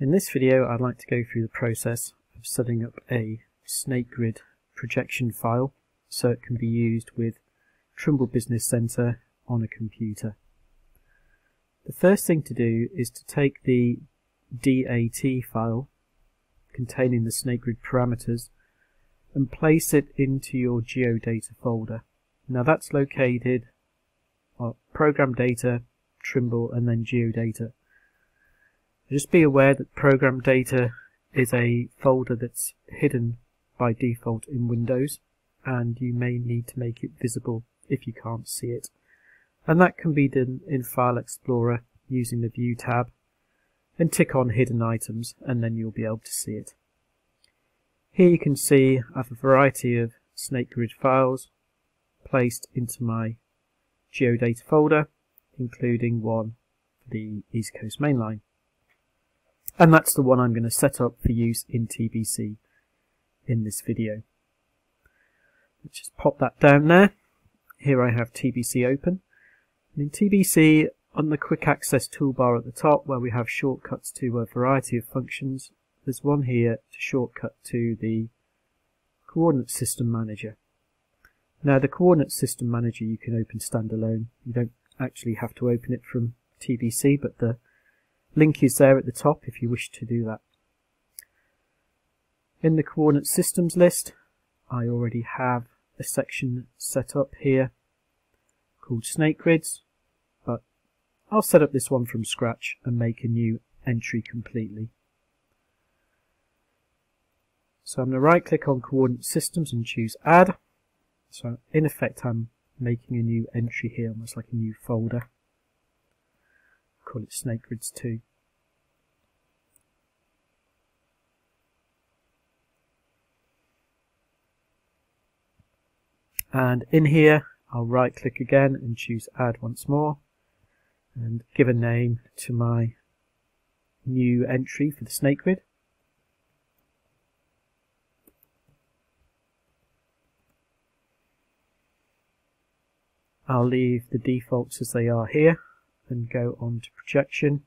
In this video I'd like to go through the process of setting up a SnakeGrid projection file so it can be used with Trimble Business Centre on a computer. The first thing to do is to take the DAT file containing the SnakeGrid parameters and place it into your geodata folder. Now that's located on program data, Trimble and then geodata. Just be aware that program data is a folder that's hidden by default in Windows and you may need to make it visible if you can't see it. And that can be done in File Explorer using the View tab and tick on Hidden Items and then you'll be able to see it. Here you can see I have a variety of SnakeGrid files placed into my geodata folder including one for the East Coast Main Line. And that's the one I'm going to set up for use in TBC in this video. Let's just pop that down there. Here I have TBC open. And in TBC, on the quick access toolbar at the top where we have shortcuts to a variety of functions, there's one here to shortcut to the coordinate system manager. Now the coordinate system manager you can open standalone. You don't actually have to open it from TBC, but the link is there at the top if you wish to do that. In the coordinate systems list, I already have a section set up here called snake grids, but I'll set up this one from scratch and make a new entry completely. So I'm going to right click on coordinate systems and choose add. So in effect I'm making a new entry here, almost like a new folder. Call it snake grids 2. and in here I'll right click again and choose add once more and give a name to my new entry for the snake grid I'll leave the defaults as they are here and go on to projection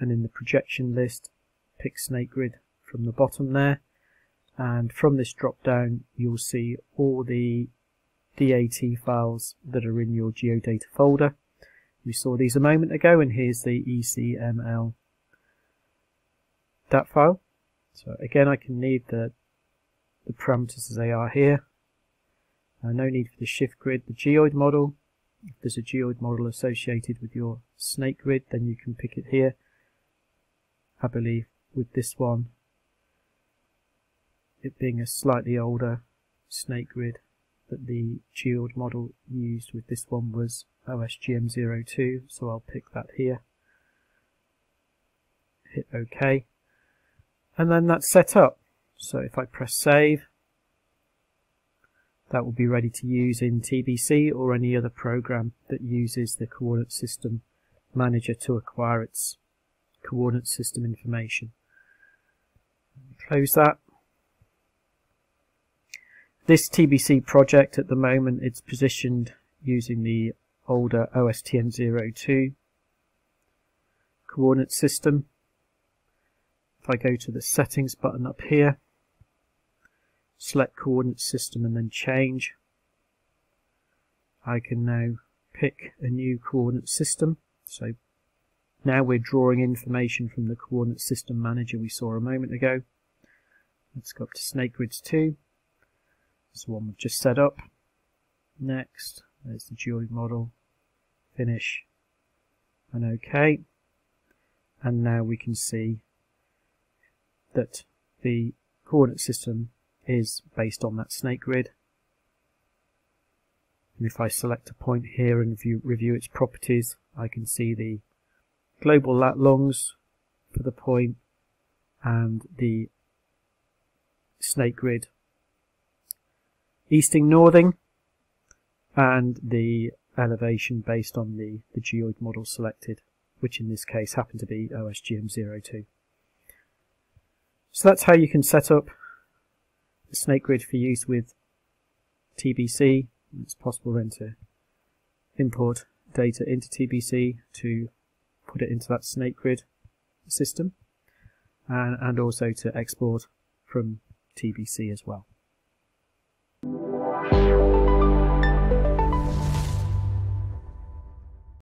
and in the projection list pick snake grid from the bottom there and from this drop down you'll see all the DAT files that are in your geodata folder. We saw these a moment ago and here's the ECML DAT file. So again I can leave the, the parameters as they are here. Uh, no need for the shift grid. The geoid model, if there's a geoid model associated with your snake grid then you can pick it here. I believe with this one it being a slightly older snake grid that the geoid model used with this one was OSGM02, so I'll pick that here. Hit OK. And then that's set up. So if I press save, that will be ready to use in TBC or any other program that uses the coordinate system manager to acquire its coordinate system information. Close that this TBC project at the moment, it's positioned using the older OSTN02 coordinate system. If I go to the settings button up here, select coordinate system and then change, I can now pick a new coordinate system. So now we're drawing information from the coordinate system manager we saw a moment ago. Let's go up to Snake Grids 2 this one we've just set up. Next, there's the geoid model. Finish. And OK. And now we can see that the coordinate system is based on that snake grid. And if I select a point here and view, review its properties, I can see the global lat longs for the point and the snake grid easting northing and the elevation based on the, the geoid model selected, which in this case happened to be OSGM02. So that's how you can set up the snake grid for use with TBC. It's possible then to import data into TBC to put it into that snake grid system. and, and also to export from TBC as well.